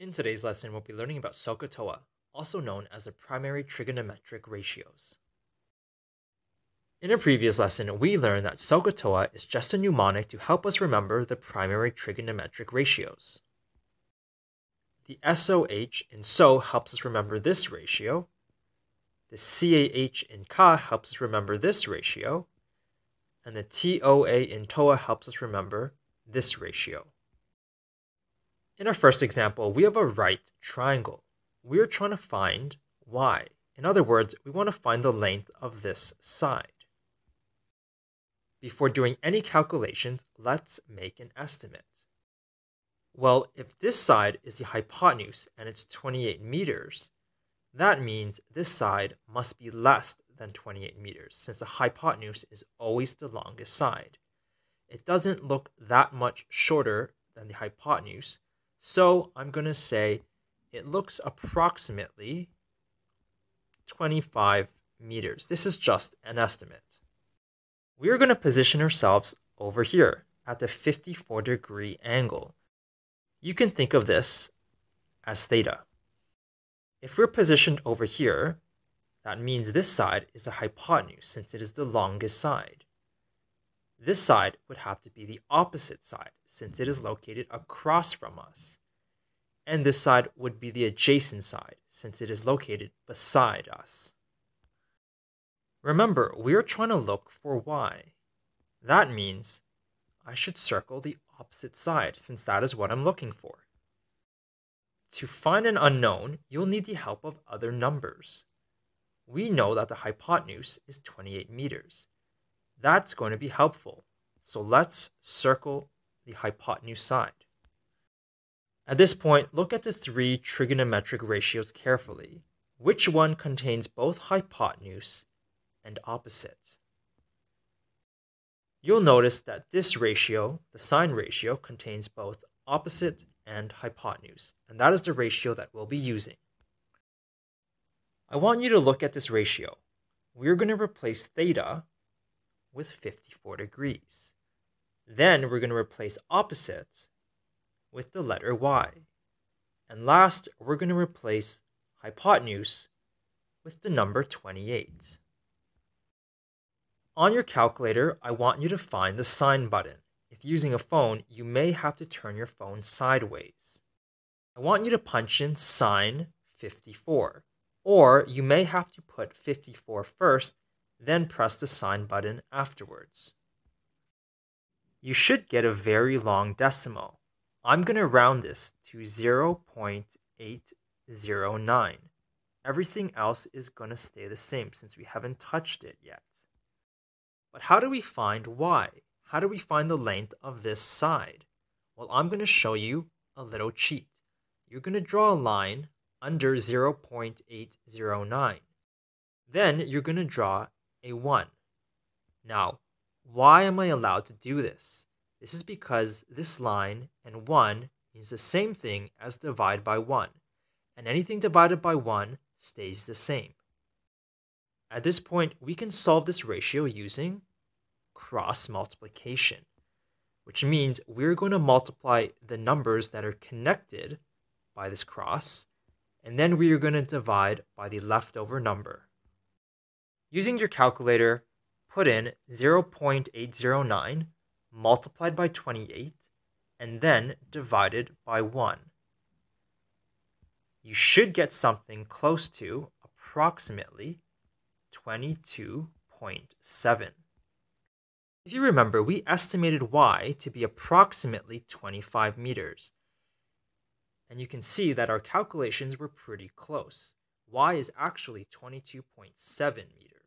In today's lesson, we'll be learning about SOHCAHTOA, also known as the primary trigonometric ratios. In a previous lesson, we learned that SOHCAHTOA is just a mnemonic to help us remember the primary trigonometric ratios. The SOH in SO helps us remember this ratio. The CAH in KA helps us remember this ratio. And the TOA in TOA helps us remember this ratio. In our first example, we have a right triangle. We're trying to find y. In other words, we want to find the length of this side. Before doing any calculations, let's make an estimate. Well, if this side is the hypotenuse and it's 28 meters, that means this side must be less than 28 meters since the hypotenuse is always the longest side. It doesn't look that much shorter than the hypotenuse, so I'm going to say it looks approximately 25 meters. This is just an estimate. We're going to position ourselves over here at the 54 degree angle. You can think of this as theta. If we're positioned over here, that means this side is the hypotenuse since it is the longest side. This side would have to be the opposite side since it is located across from us. And this side would be the adjacent side since it is located beside us. Remember, we are trying to look for y. That means I should circle the opposite side since that is what I'm looking for. To find an unknown, you'll need the help of other numbers. We know that the hypotenuse is 28 meters. That's going to be helpful. So let's circle the hypotenuse side. At this point, look at the three trigonometric ratios carefully. Which one contains both hypotenuse and opposite? You'll notice that this ratio, the sine ratio, contains both opposite and hypotenuse, and that is the ratio that we'll be using. I want you to look at this ratio. We're going to replace theta with 54 degrees. Then we're going to replace opposite with the letter y. And last, we're going to replace hypotenuse with the number 28. On your calculator, I want you to find the sine button. If using a phone, you may have to turn your phone sideways. I want you to punch in sine 54, or you may have to put 54 first, then press the sine button afterwards. You should get a very long decimal. I'm going to round this to 0.809. Everything else is going to stay the same since we haven't touched it yet. But how do we find y? How do we find the length of this side? Well, I'm going to show you a little cheat. You're going to draw a line under 0.809. Then you're going to draw a 1. Now, why am I allowed to do this? This is because this line and 1 means the same thing as divide by 1, and anything divided by 1 stays the same. At this point, we can solve this ratio using cross multiplication, which means we're going to multiply the numbers that are connected by this cross, and then we are going to divide by the leftover number. Using your calculator, put in 0.809 multiplied by 28 and then divided by 1. You should get something close to approximately 22.7. If you remember, we estimated y to be approximately 25 meters. And you can see that our calculations were pretty close. y is actually 22.7 meters.